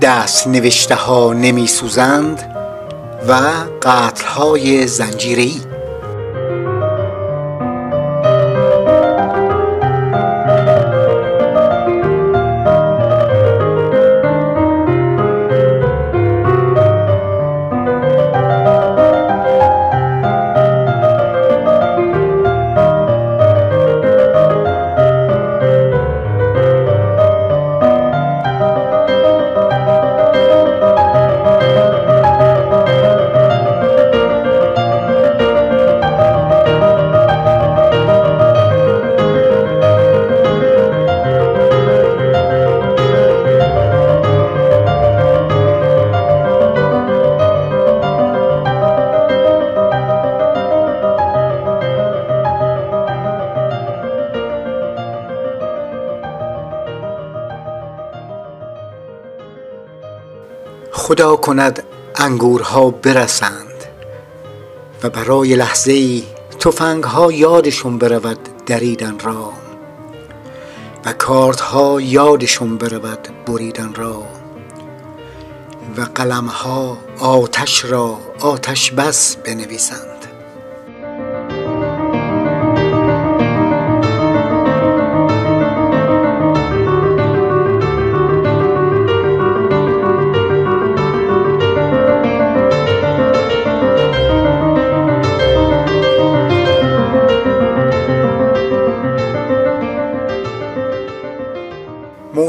دست نوشته ها نمی سوزند و قتل های زنجیری خدا کند انگورها برسند و برای لحظه ای تفنگ ها یادشون برود دریدن را و کارت یادشون برود بریدن را و قلم ها آتش را آتش بس بنویسند.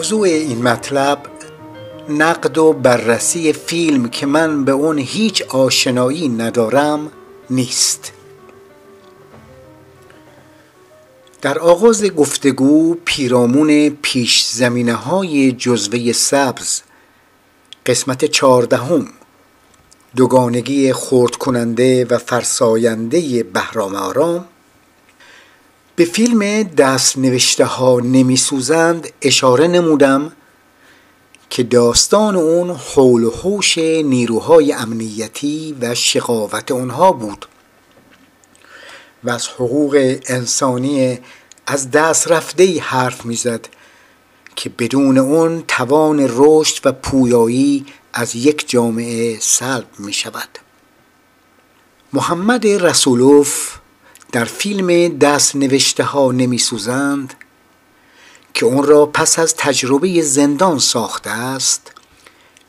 موضوع این مطلب نقد و بررسی فیلم که من به اون هیچ آشنایی ندارم نیست. در آغاز گفتگو پیرامون پیش زمینه های جزوه سبز قسمت چهاردهم دوگانگی خورد کننده و فرساینده بهرام آرام به فیلم دست نوشته ها نمی سوزند اشاره نمودم که داستان اون حول و حوش نیروهای امنیتی و شقاوت اونها بود و از حقوق انسانی از دست رفته حرف می‌زد که بدون اون توان رشد و پویایی از یک جامعه سلب می شود محمد رسولوف در فیلم دست نوشته ها نمی سوزند که اون را پس از تجربه زندان ساخته است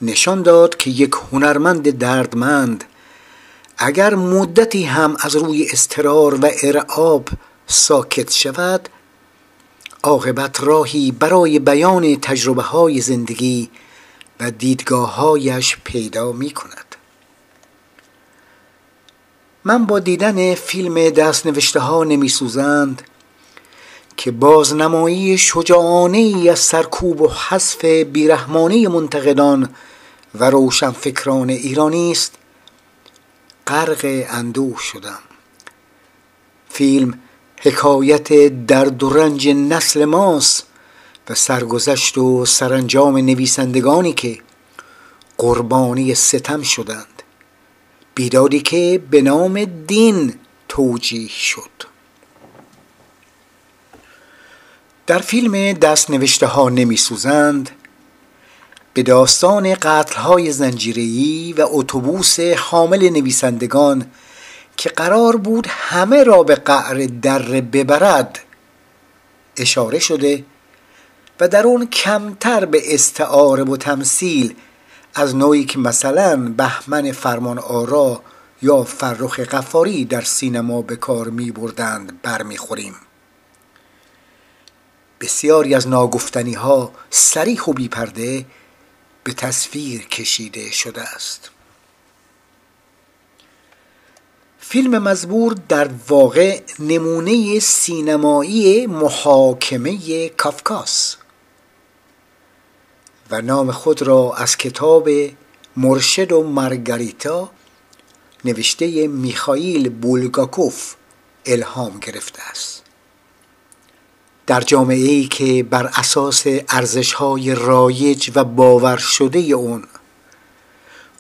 نشان داد که یک هنرمند دردمند اگر مدتی هم از روی استرار و ارعاب ساکت شود عاقبت راهی برای بیان تجربه های زندگی و دیدگاههایش پیدا می کند من با دیدن فیلم دست نوشته ها نمی سوزند که بازنمایی شجاعانه ای از سرکوب و حذف بیرحمانه منتقدان و روشنفکران ایرانی است غرق اندوه شدم. فیلم حکایت درد و رنج نسل ماست و سرگذشت و سرانجام نویسندگانی که قربانی ستم شدند. بیدادی که به نام دین توجیه شد. در فیلم دست نوشته ها نمی سوزند به داستان قتل های زنجیری و اتوبوس حامل نویسندگان که قرار بود همه را به قعر در ببرد اشاره شده و در اون کمتر به استعاره و تمثیل از نوعی که مثلا بهمن فرمان آرا یا فرخ قفاری در سینما به کار می بردند برمیخوریم بسیاری از ناگفتنی ها سریح و بیپرده به تصویر کشیده شده است. فیلم مزبور در واقع نمونه سینمایی محاکمه کافکاس. و نام خود را از کتاب مرشد و مارگاریتا نوشته میخائیل بولگاکوف الهام گرفته است. در جامعه ای که بر اساس ارزش های رایج و باور شده اون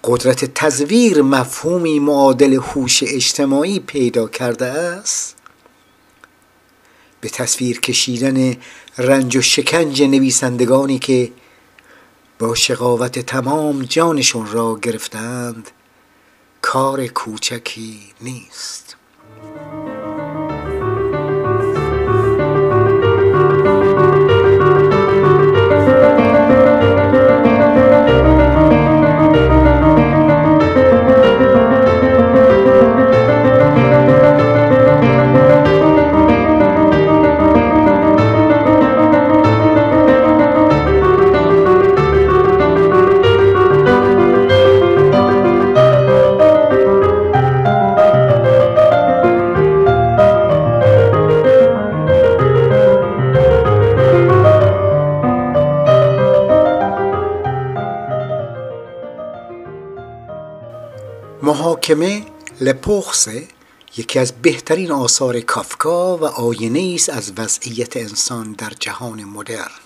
قدرت تزویر مفهومی معادل هوش اجتماعی پیدا کرده است به تصویر کشیدن رنج و شکنج نویسندگانی که با شقاوت تمام جانشون را گرفتند کار کوچکی نیست. محاکمه لپوخسه یکی از بهترین آثار کافکا و آینه است از وضعیت انسان در جهان مدرن.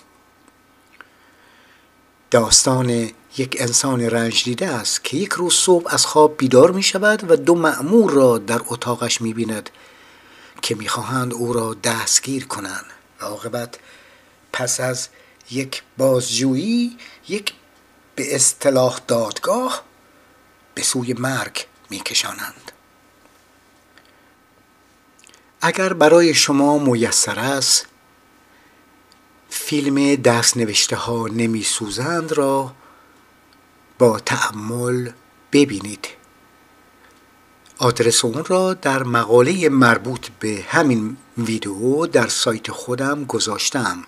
داستان یک انسان رنج دیده است که یک روز صبح از خواب بیدار می شود و دو مأمور را در اتاقش می بیند که می خواهند او را دستگیر کنند. و عاقبت پس از یک بازجویی یک به اصطلاح دادگاه به سوی مرگ میکشانند. اگر برای شما میسر است فیلم دست نوشته ها نمی سوزند را با تأمل ببینید. آدرس اون را در مقاله مربوط به همین ویدیو در سایت خودم گذاشتم.